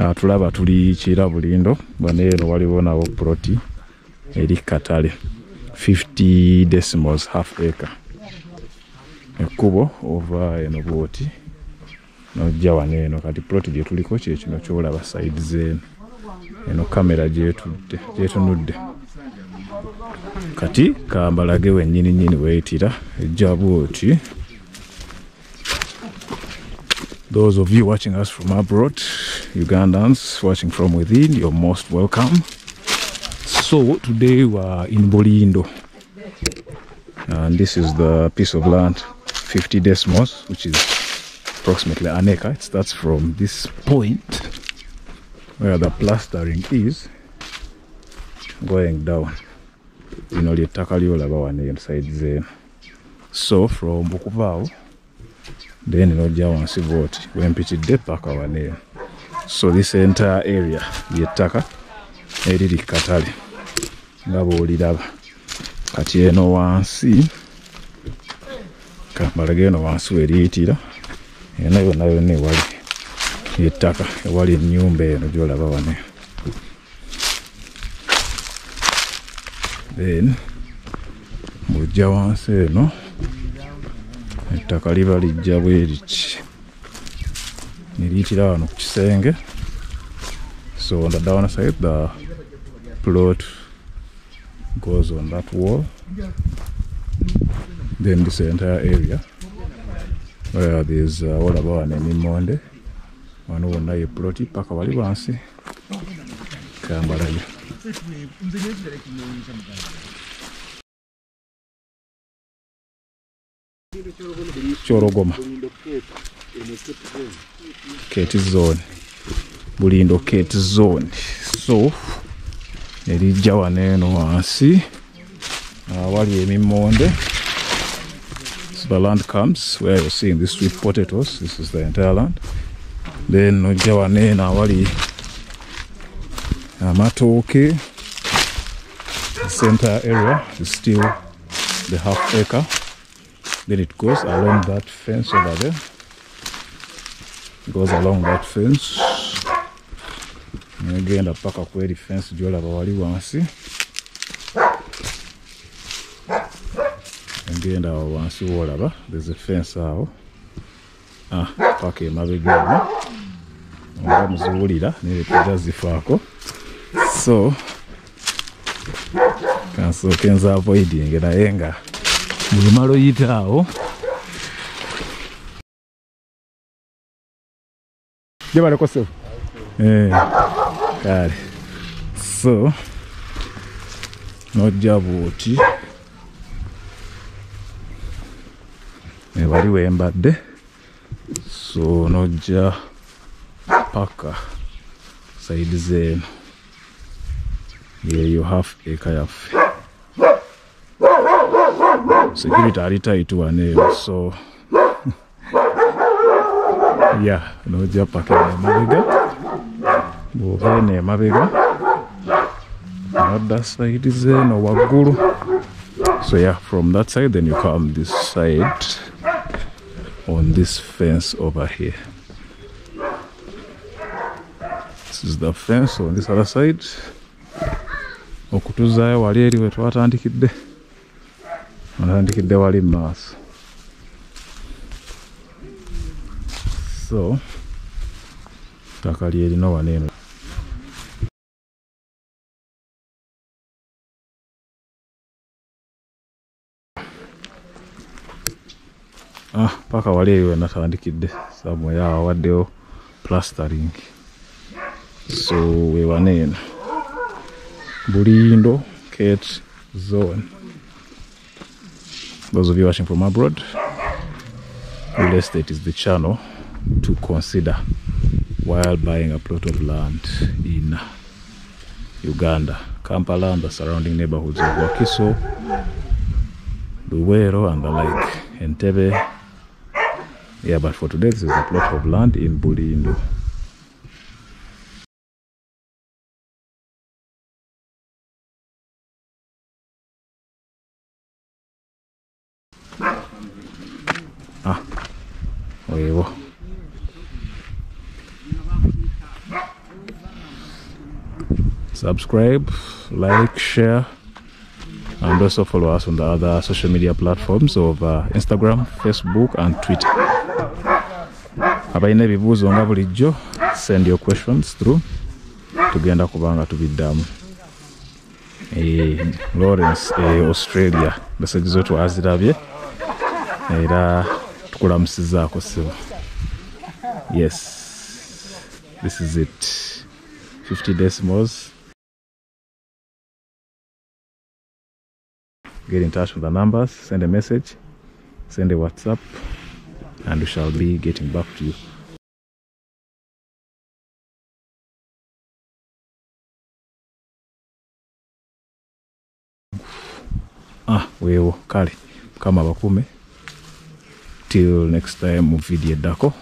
Ah, tulaba tuli kiira bulindo bwaneeno waliwo nawo ploti eri katale 50 decimals half acre ekkubo ova eno bwoti nojja waneeno kati ploti gyetuliko kyekino kyolaba saidi zeeno eno kamera gyetunudde kati kambalage wenyininyini weyitira ejja bwoti Those of you watching us from abroad, Ugandans watching from within, you're most welcome. So today we are in Bolindo. And this is the piece of land, 50 decimals, which is approximately an acre. It starts from this point where the plastering is going down. You know, all lyolaba and inside there. So from Bukavu. then n'ojja wansi bwoti wempitidde paka wane so this entire area yettaka eriri katale nga bwoliraba kati eno wansi kambalaga eno wansi weriyitira eno yonna yonna ewali yettaka ewali enyumba eno gyolaba wane then mujja wansi eno you know? ettaka liba lijja bwe liki neriyitira wano ku kisenge so ndadda wana side the plot goes on that wall then this entire area where thes uh, walaba wano emimonde wano wonna ye plot paka wali wansi kambalayo kyorogoma kate zone bulindo kate zone so erijja wano eno wansi awali emimonde the land comes where you're seeing the sweet potatoes this is the entire land then ojja wano eno awali amatooke center area is still the half acre Then it goes along that fence over there. Goes along that fence. Maybe end up back where the fence is. And then there's a fence out. Ah, okay, maybe go. I'm going to go to the house. So, I'm going to go to the house. Nimalo yitao. Je bale kosu. Eh. Kale. So. No jabuti. Ne bali wembadde. So no ja paka. Said zeno. Yeah, you have a kayak. security alitaituwaneyo so ya noja paka nemabega bwobe nemabega nodda side zeno eh, waggulu so yeah from that side then you come this side on this fence over here this is the fence on this other side okutuzayo wali eri wetwatandikidde atandikidde wali mumaaso so ttaka lyerina waneeno ah paka wali eyo wena tandikidde samuera awaddewo plastering so wewaneeno bulindo kate zone those of you watching from abroad, real estate is the channel to consider while buying a plot of land in Uganda, Kampala and the surrounding neighborhoods of Wakiso, Luwero and the like, Entebbe. Yeah, but for today, this is a plot of land in Bulindo. Ah, bon. Oh, Subscribe, like, share, and also follow us on the other social media platforms of uh, Instagram, Facebook, and Twitter. abalina ebibuuzo nga bulijjo send your questions through tugenda kubanga tubiddamu eh, lawrence e australia basagizo twazirabye era tukulamusizaako ssebo yes this is it 50 decimals get in touch with the numbers send a message send a whatsapp and we shall be getting back to you ah kale mukama abakume till next time muvidie dako